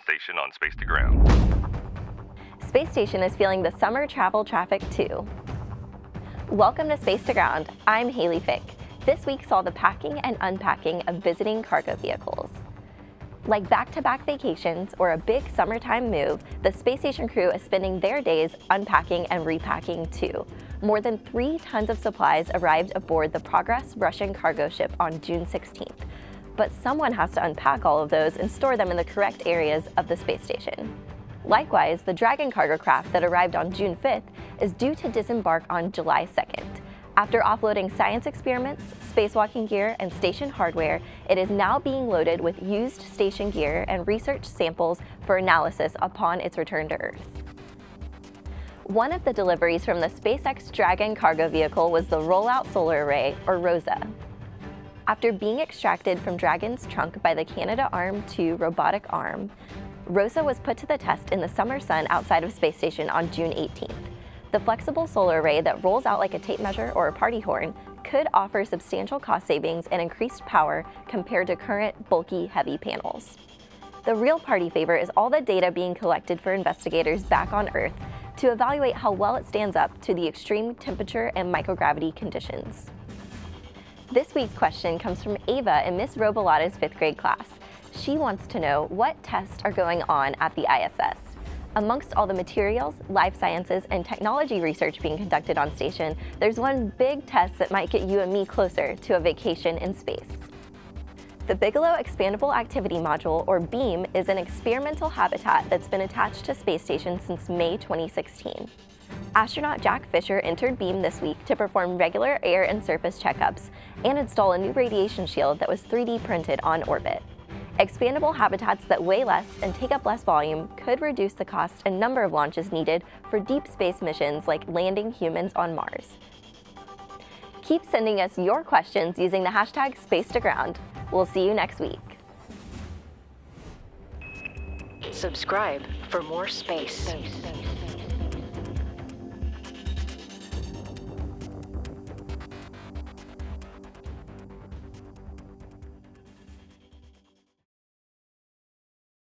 station on Space to Ground. Space Station is feeling the summer travel traffic too. Welcome to Space to Ground. I'm Haley Fick. This week saw the packing and unpacking of visiting cargo vehicles. Like back-to-back vacations or a big summertime move, the space station crew is spending their days unpacking and repacking too. More than three tons of supplies arrived aboard the Progress Russian cargo ship on June 16th, but someone has to unpack all of those and store them in the correct areas of the space station. Likewise, the Dragon cargo craft that arrived on June 5th is due to disembark on July 2nd. After offloading science experiments, spacewalking gear, and station hardware, it is now being loaded with used station gear and research samples for analysis upon its return to Earth. One of the deliveries from the SpaceX Dragon cargo vehicle was the Rollout Solar Array, or ROSA. After being extracted from Dragon's trunk by the Canadarm2 robotic arm, ROSA was put to the test in the summer sun outside of Space Station on June 18th. The flexible solar array that rolls out like a tape measure or a party horn could offer substantial cost savings and increased power compared to current bulky heavy panels. The real party favor is all the data being collected for investigators back on Earth to evaluate how well it stands up to the extreme temperature and microgravity conditions. This week's question comes from Ava in Miss Robolata's fifth grade class. She wants to know what tests are going on at the ISS. Amongst all the materials, life sciences, and technology research being conducted on station, there's one big test that might get you and me closer to a vacation in space. The Bigelow Expandable Activity Module, or BEAM, is an experimental habitat that's been attached to space station since May 2016. Astronaut Jack Fischer entered BEAM this week to perform regular air and surface checkups and install a new radiation shield that was 3D printed on orbit. Expandable habitats that weigh less and take up less volume could reduce the cost and number of launches needed for deep space missions like landing humans on Mars. Keep sending us your questions using the hashtag SpaceToGround. We'll see you next week. Subscribe for more space. space, space.